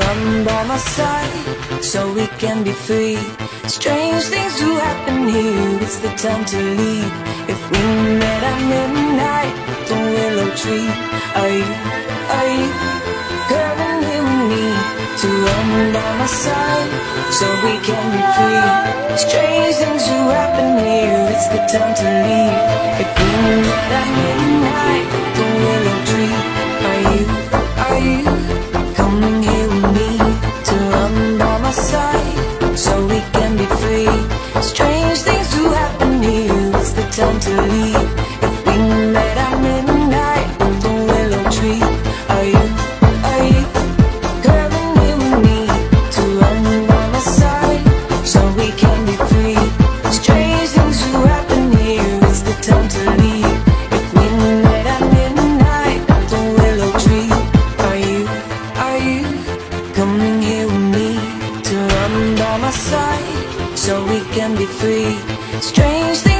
run by my side so we can be free. Strange things do happen here, it's the time to leave. If we met at midnight, the willow tree, are you, are you coming here with me to run by my side so we can be free? Strange things do happen here, it's the time to leave. If we met at midnight, the willow tree, are you, time to me to remember my side so we can be free strange things who happen to us the turn to leave. If we met at midnight, the willow tree, are you, are you coming here with me to run by my side so we can be so we can be free? Strange